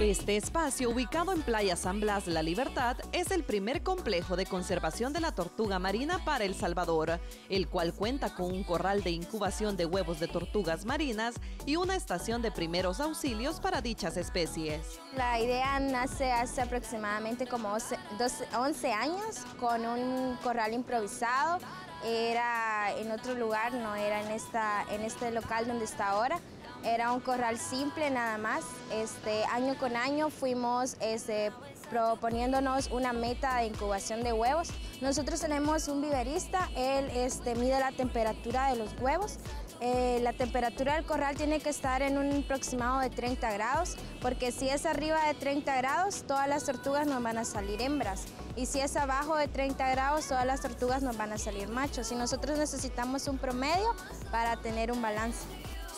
Este espacio, ubicado en Playa San Blas La Libertad, es el primer complejo de conservación de la tortuga marina para El Salvador, el cual cuenta con un corral de incubación de huevos de tortugas marinas y una estación de primeros auxilios para dichas especies. La idea nace hace aproximadamente como 11 años con un corral improvisado. Era en otro lugar, no era en, esta, en este local donde está ahora. Era un corral simple nada más. Este, año con año fuimos este, proponiéndonos una meta de incubación de huevos. Nosotros tenemos un viverista, él este, mide la temperatura de los huevos. Eh, la temperatura del corral tiene que estar en un aproximado de 30 grados, porque si es arriba de 30 grados, todas las tortugas nos van a salir hembras. Y si es abajo de 30 grados, todas las tortugas nos van a salir machos. Y nosotros necesitamos un promedio para tener un balance.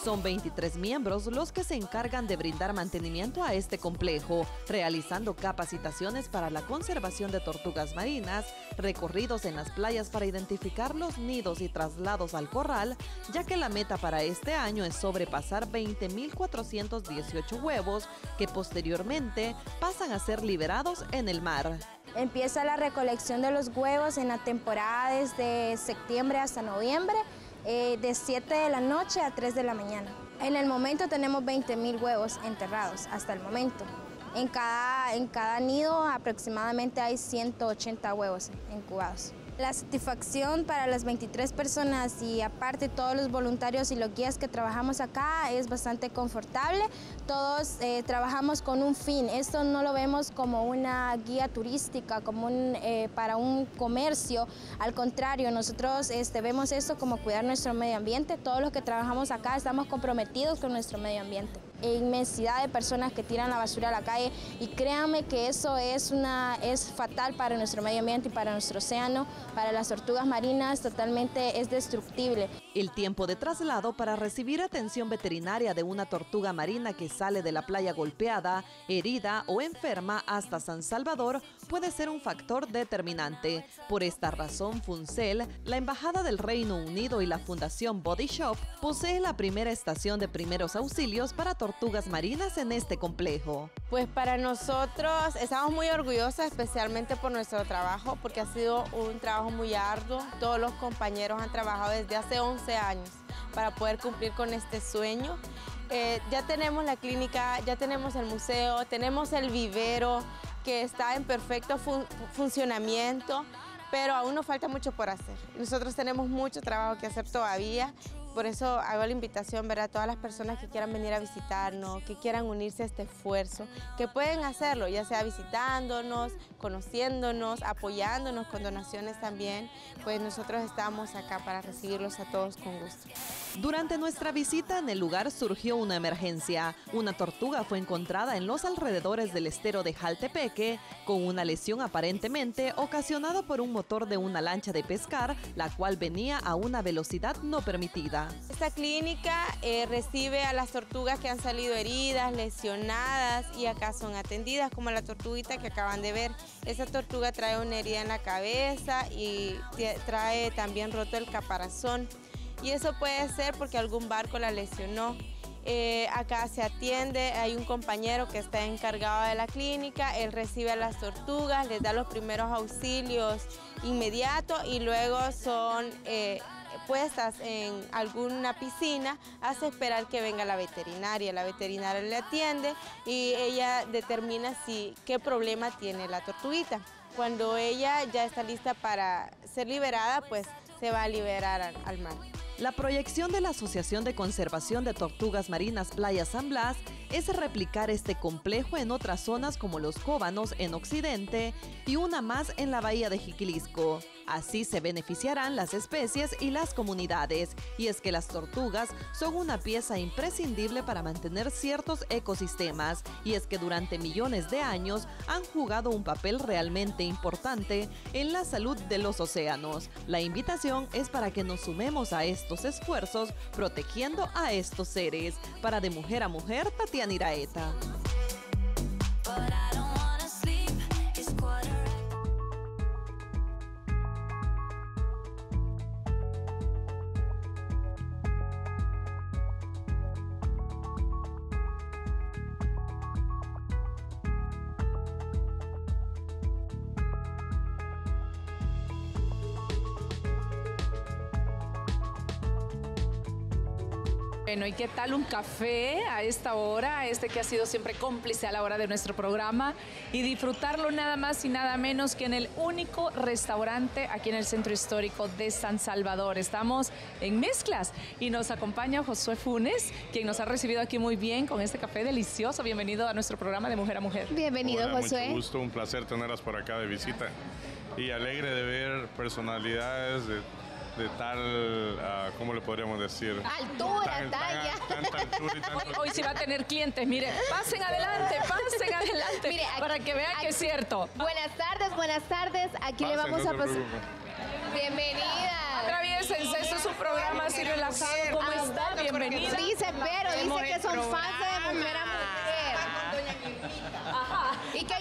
Son 23 miembros los que se encargan de brindar mantenimiento a este complejo, realizando capacitaciones para la conservación de tortugas marinas, recorridos en las playas para identificar los nidos y traslados al corral, ya que la meta para este año es sobrepasar 20.418 huevos que posteriormente pasan a ser liberados en el mar. Empieza la recolección de los huevos en la temporada desde septiembre hasta noviembre eh, de 7 de la noche a 3 de la mañana. En el momento tenemos 20 mil huevos enterrados, hasta el momento. En cada, en cada nido aproximadamente hay 180 huevos incubados. La satisfacción para las 23 personas y aparte todos los voluntarios y los guías que trabajamos acá es bastante confortable. Todos eh, trabajamos con un fin. Esto no lo vemos como una guía turística, como un, eh, para un comercio. Al contrario, nosotros este, vemos esto como cuidar nuestro medio ambiente. Todos los que trabajamos acá estamos comprometidos con nuestro medio ambiente inmensidad de personas que tiran la basura a la calle y créanme que eso es, una, es fatal para nuestro medio ambiente y para nuestro océano, para las tortugas marinas totalmente es destructible. El tiempo de traslado para recibir atención veterinaria de una tortuga marina que sale de la playa golpeada, herida o enferma hasta San Salvador puede ser un factor determinante. Por esta razón, Funcel, la Embajada del Reino Unido y la Fundación Body Shop posee la primera estación de primeros auxilios para tortugas marinas en este complejo. Pues para nosotros estamos muy orgullosas, especialmente por nuestro trabajo, porque ha sido un trabajo muy arduo. Todos los compañeros han trabajado desde hace 11 años para poder cumplir con este sueño. Eh, ya tenemos la clínica, ya tenemos el museo, tenemos el vivero que está en perfecto funcionamiento, pero aún nos falta mucho por hacer. Nosotros tenemos mucho trabajo que hacer todavía por eso hago la invitación a todas las personas que quieran venir a visitarnos, que quieran unirse a este esfuerzo, que pueden hacerlo, ya sea visitándonos, conociéndonos, apoyándonos con donaciones también, pues nosotros estamos acá para recibirlos a todos con gusto. Durante nuestra visita en el lugar surgió una emergencia. Una tortuga fue encontrada en los alrededores del estero de Jaltepeque con una lesión aparentemente ocasionada por un motor de una lancha de pescar, la cual venía a una velocidad no permitida. Esta clínica eh, recibe a las tortugas que han salido heridas, lesionadas y acá son atendidas, como la tortuguita que acaban de ver. Esa tortuga trae una herida en la cabeza y trae también roto el caparazón. Y eso puede ser porque algún barco la lesionó. Eh, acá se atiende, hay un compañero que está encargado de la clínica, él recibe a las tortugas, les da los primeros auxilios inmediatos y luego son eh, puestas en alguna piscina hace esperar que venga la veterinaria. La veterinaria le atiende y ella determina si qué problema tiene la tortuguita. Cuando ella ya está lista para ser liberada, pues se va a liberar al, mar. La proyección de la Asociación de Conservación de Tortugas Marinas Playa San Blas es replicar este complejo en otras zonas como los Cóbanos en Occidente y una más en la bahía de Jiquilisco. Así se beneficiarán las especies y las comunidades, y es que las tortugas son una pieza imprescindible para mantener ciertos ecosistemas, y es que durante millones de años han jugado un papel realmente importante en la salud de los océanos. La invitación es para que nos sumemos a estos esfuerzos protegiendo a estos seres. Para de mujer a mujer, Tatiana Iraeta. Qué tal un café a esta hora? Este que ha sido siempre cómplice a la hora de nuestro programa y disfrutarlo nada más y nada menos que en el único restaurante aquí en el centro histórico de San Salvador. Estamos en Mezclas y nos acompaña Josué Funes, quien nos ha recibido aquí muy bien con este café delicioso. Bienvenido a nuestro programa de Mujer a Mujer. Bienvenido, Hola, Josué. Mucho gusto, un placer tenerlas por acá de visita y alegre de ver personalidades de, de tal, ah, ¿cómo le podríamos decir? Altura, Tan- tan- talla. tanta altura y Hoy, hoy sí va a tener clientes, mire, pasen adelante, pasen adelante, Mire, aquí- para que vean que es cierto. Buenas tardes, buenas tardes. Aquí le vamos no a pasar. Bienvenida. Atraviesense, esto es un programa así relajado. ¿Cómo está? Bienvenida. Dice, pero dice que son fans de mujer a mujer.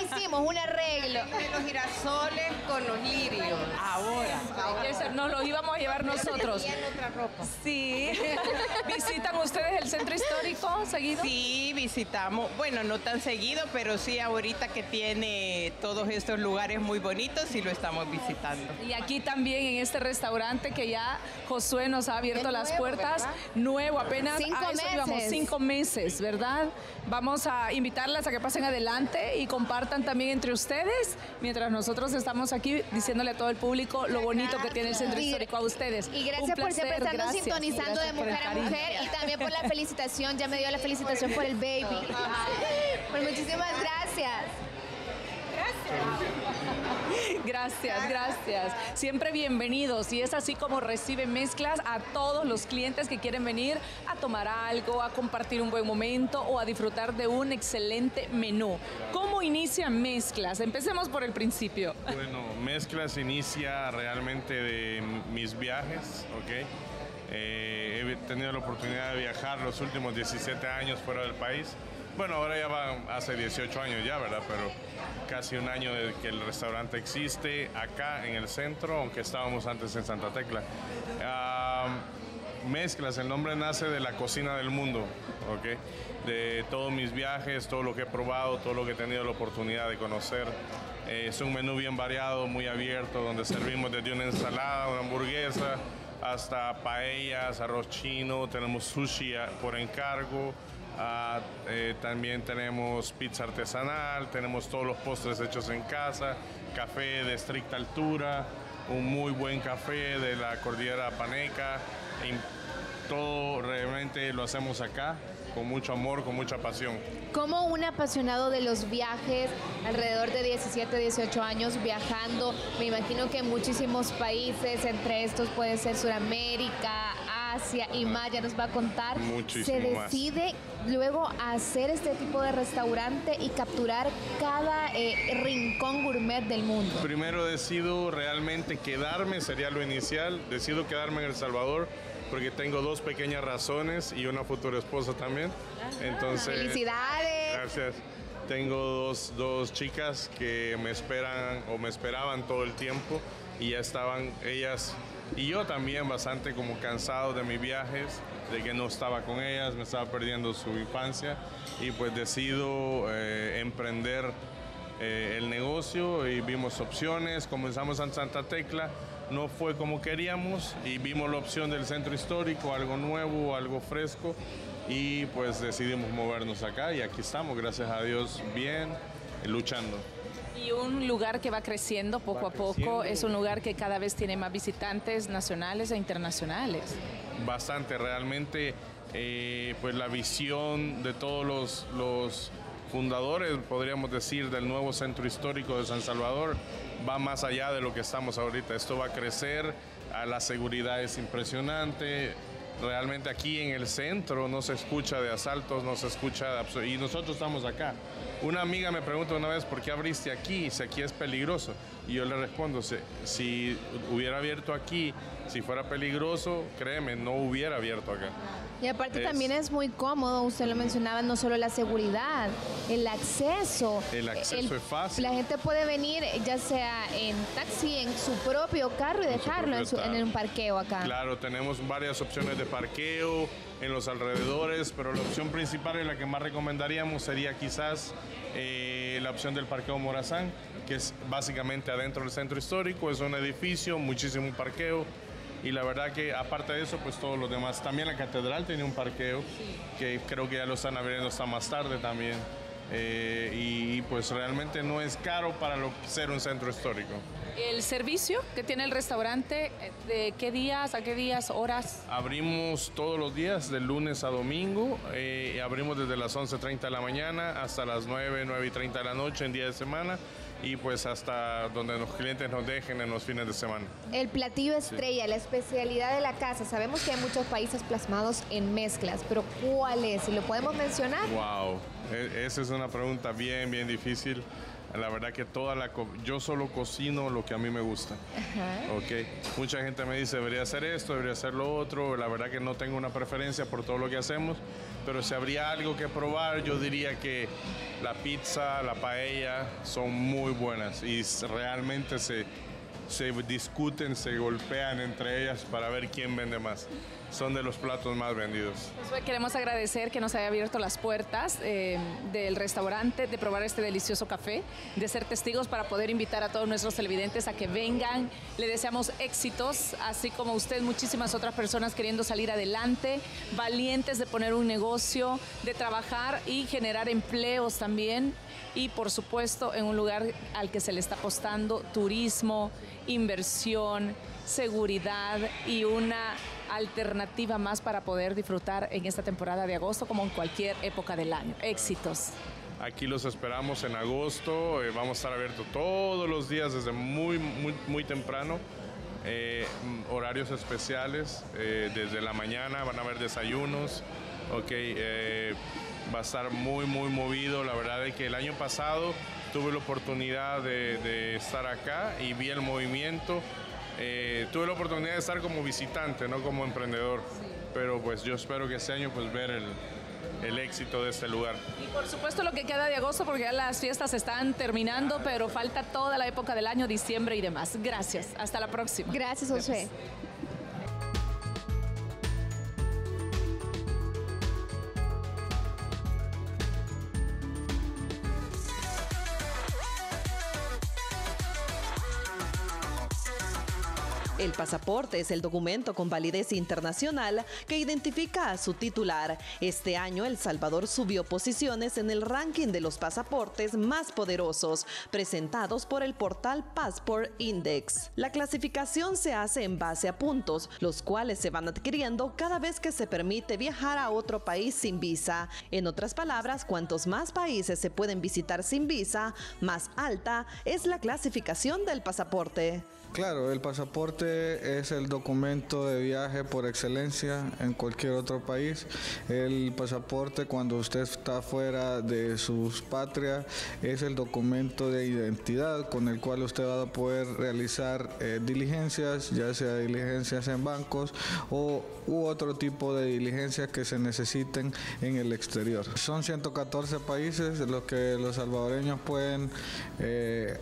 ¿Y qué hicimos? Un arreglo. de los girasoles con los lirios. Ahora, ese nos lo íbamos a llevar nosotros. otra ropa. Sí. ¿Visitan ustedes el centro histórico seguido? Sí, visitamos, bueno, no tan seguido, pero sí ahorita que tiene todos estos lugares muy bonitos y lo estamos visitando. Y aquí también en este restaurante que ya Josué nos ha abierto las puertas, ¿verdad? nuevo apenas Cinco a eso íbamos, meses. cinco meses, ¿verdad? Vamos a invitarlas a que pasen adelante y compartan también entre ustedes, mientras nosotros estamos aquí diciéndole a todo el público lo bonito que tiene el centro histórico a ustedes. Y Un gracias por siempre placer, estarnos gracias. sintonizando Gracias de mujer a mujer y también por la felicitación. Ya me dio la felicitación por el baby. Pues muchísimas gracias. Gracias, gracias. Siempre bienvenidos y es así como reciben mezclas a todos los clientes que quieren venir a tomar algo, a compartir un buen momento o a disfrutar de un excelente menú. ¿Cómo inicia mezclas? Empecemos por el principio. Bueno, Mezclas inicia realmente de mis viajes, ¿ok? Eh, he tenido la oportunidad de viajar los últimos 17 años fuera del país. Bueno, ahora ya van hace 18 años ya, ¿verdad? Pero casi un año de que el restaurante existe acá en el centro, aunque estábamos antes en Santa Tecla. Mezclas, el nombre nace de la cocina del mundo, ¿ok? De todos mis viajes, todo lo que he probado, todo lo que he tenido la oportunidad de conocer. Eh, es un menú bien variado, muy abierto, donde servimos desde una ensalada, una hamburguesa, hasta paellas, arroz chino, tenemos sushi por encargo, ah, eh, también tenemos pizza artesanal, tenemos todos los postres hechos en casa, café de estricta altura, un muy buen café de la cordillera Paneca. todo realmente lo hacemos acá con mucho amor, con mucha pasión. Como un apasionado de los viajes, alrededor de 17, 18 años viajando, me imagino que en muchísimos países, entre estos puede ser Sudamérica, Asia y más, ya nos va a contar. Muchísimo se más. decide luego hacer este tipo de restaurante y capturar cada eh, rincón gourmet del mundo. Primero decido realmente quedarme, sería lo inicial, decido quedarme en El Salvador porque tengo dos pequeñas razones y una futura esposa también. Entonces, Felicidades. Gracias. Tengo dos, dos chicas que me esperan o me esperaban todo el tiempo y ya estaban ellas y yo también bastante como cansado de mis viajes, de que no estaba con ellas, me estaba perdiendo su infancia y pues decido eh, emprender eh, el negocio y vimos opciones, comenzamos en Santa Tecla, no fue como queríamos y vimos la opción del centro histórico, algo nuevo, algo fresco y pues decidimos movernos acá y aquí estamos, gracias a Dios, bien, luchando. Y un lugar que va creciendo poco Va a poco, creciendo. es un lugar que cada vez tiene más visitantes nacionales e internacionales. bastante realmente eh, pues la visión de todos los, los fundadores podríamos decir del nuevo centro histórico de San Salvador va más allá de lo que estamos ahorita esto va a crecer a la seguridad es impresionante realmente aquí en el centro no se escucha de asaltos no se escucha de y nosotros estamos acá. Una amiga me pregunta una vez por qué abriste aquí si aquí es peligroso y yo le respondo si, si hubiera abierto aquí si fuera peligroso créeme no hubiera abierto acá Y aparte Es- también es muy cómodo, usted lo mencionaba, no solo la seguridad, el acceso. El acceso es fácil. La gente puede venir ya sea en taxi, en su propio carro y En dejarlo en, su- en un parqueo acá. Claro, tenemos varias opciones de parqueo en los alrededores, pero la opción principal y la que más recomendaríamos sería quizás eh, la opción del parqueo Morazán, que es básicamente adentro del centro histórico, es un edificio, muchísimo parqueo, Y la verdad que aparte de eso, pues todos los demás. También la catedral tiene un parqueo que creo que ya lo están abriendo hasta más tarde también. Eh, y, pues realmente no es caro para ser un centro histórico. ¿El servicio que tiene el restaurante, de qué días, a qué días, horas? Abrimos todos los días, de lunes a domingo. Eh, abrimos desde las 11.30 de la mañana hasta las 9, 9 y 30 de la noche en día de semana y pues hasta donde los clientes nos dejen en los fines de semana. El platillo estrella, la especialidad de la casa. Sabemos que hay muchos países plasmados en mezclas, pero ¿cuál es? ¿Y lo podemos mencionar? Wow, e, esa es una pregunta bien, bien difícil. La verdad que toda la yo solo cocino lo que a mí me gusta. Okay. Mucha gente me dice debería hacer esto, debería hacer lo otro. La verdad que no tengo una preferencia por todo lo que hacemos, pero si habría algo que probar, yo diría que la pizza, la paella son muy buenas y realmente se se discuten, se golpean entre ellas para ver quién vende más. Son de los platos más vendidos. Pues, queremos agradecer que nos haya abierto las puertas eh, del restaurante, de probar este delicioso café, de ser testigos para poder invitar a todos nuestros televidentes a que vengan. Le deseamos éxitos, así como usted, muchísimas otras personas queriendo salir adelante, valientes de poner un negocio, de trabajar y generar empleos también y por supuesto en un lugar al que se le está apostando turismo, inversión, seguridad y una alternativa más para poder disfrutar en esta temporada de agosto como en cualquier época del año. Éxitos. Aquí los esperamos en agosto, eh, vamos a estar abiertos todos los días desde muy, muy, temprano. Eh, horarios especiales, eh, desde la mañana van a haber desayunos, va a estar muy, muy movido. La verdad es que el año pasado tuve la oportunidad de, estar acá y vi el movimiento. Eh, tuve la oportunidad de estar como visitante, no como emprendedor. Pero pues yo espero que este año pues ver el, el éxito de este lugar. Y por supuesto lo que queda de agosto, porque ya las fiestas están terminando, pero falta toda la época del año, diciembre y demás. Gracias, hasta la próxima. Gracias, José. Pasaporte es el documento con validez internacional que identifica a su titular. Este año El Salvador subió posiciones en el ranking de los pasaportes más poderosos, presentados por el portal Passport Index. La clasificación se hace en base a puntos, los cuales se van adquiriendo cada vez que se permite viajar a otro país sin visa. En otras palabras, cuantos más países se pueden visitar sin visa, más alta es la clasificación del pasaporte. Claro, el pasaporte es el documento de viaje por excelencia en cualquier otro país. El pasaporte cuando usted está fuera de su patria es el documento de identidad con el cual usted va a poder realizar eh, diligencias, ya sea diligencias en bancos o u otro tipo de diligencias que se necesiten en el exterior. Son 114 países los que los salvadoreños pueden eh,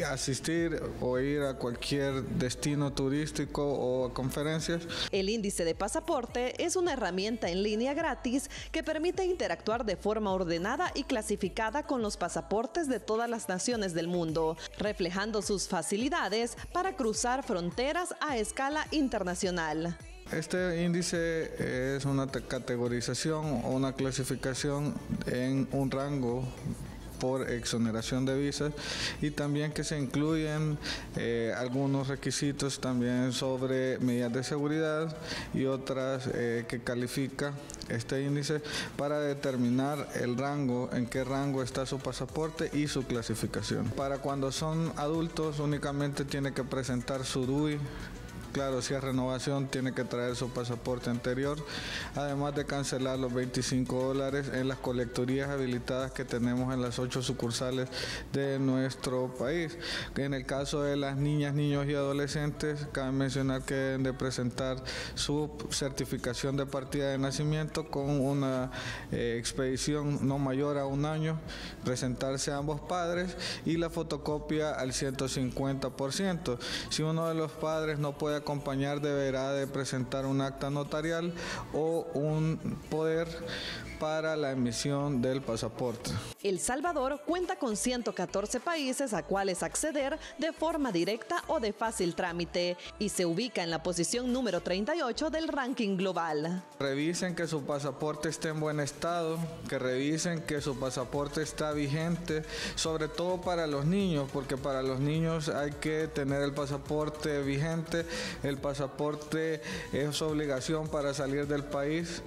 asistir o ir a cualquier destino turístico o a conferencias. El índice de pasaporte es una herramienta en línea gratis que permite interactuar de forma ordenada y clasificada con los pasaportes de todas las naciones del mundo, reflejando sus facilidades para cruzar fronteras a escala internacional. Este índice es una categorización o una clasificación en un rango por exoneración de visas y también que se incluyen eh, algunos requisitos también sobre medidas de seguridad y otras eh, que califica este índice para determinar el rango, en qué rango está su pasaporte y su clasificación. Para cuando son adultos únicamente tiene que presentar su DUI, Claro, si es renovación tiene que traer su pasaporte anterior, además de cancelar los 25 dólares en las colectorías habilitadas que tenemos en las ocho sucursales de nuestro país. En el caso de las niñas, niños y adolescentes, cabe mencionar que deben de presentar su certificación de partida de nacimiento con una eh, expedición no mayor a un año, presentarse a ambos padres y la fotocopia al 150%. Si uno de los padres no puede acompañar deberá de presentar un acta notarial o un poder para la emisión del pasaporte. El Salvador cuenta con 114 países a cuales acceder de forma directa o de fácil trámite y se ubica en la posición número 38 del ranking global. Revisen que su pasaporte esté en buen estado, que revisen que su pasaporte está vigente, sobre todo para los niños, porque para los niños hay que tener el pasaporte vigente, el pasaporte es obligación para salir del país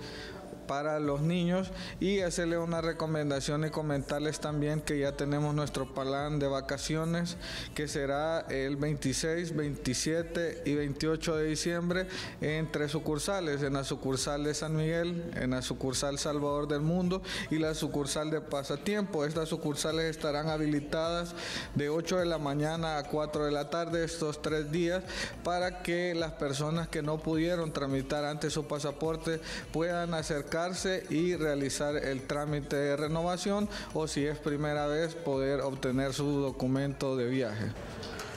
para los niños y hacerle una recomendación y comentarles también que ya tenemos nuestro plan de vacaciones que será el 26, 27 y 28 de diciembre en tres sucursales, en la sucursal de San Miguel, en la sucursal Salvador del Mundo y la sucursal de Pasatiempo. Estas sucursales estarán habilitadas de 8 de la mañana a 4 de la tarde estos tres días para que las personas que no pudieron tramitar antes su pasaporte puedan y realizar el trámite de renovación o si es primera vez poder obtener su documento de viaje.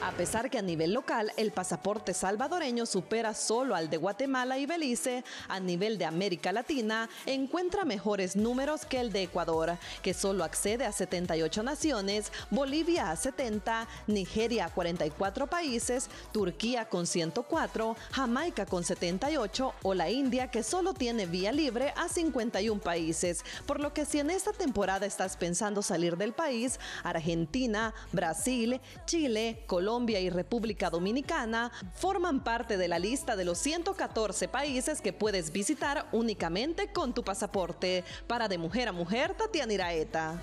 A pesar que a nivel local el pasaporte salvadoreño supera solo al de Guatemala y Belice, a nivel de América Latina encuentra mejores números que el de Ecuador, que solo accede a 78 naciones, Bolivia a 70, Nigeria a 44 países, Turquía con 104, Jamaica con 78 o la India que solo tiene vía libre a 51 países. Por lo que si en esta temporada estás pensando salir del país, Argentina, Brasil, Chile, Colombia, Colombia y República Dominicana forman parte de la lista de los 114 países que puedes visitar únicamente con tu pasaporte. Para de mujer a mujer, Tatiana Iraeta.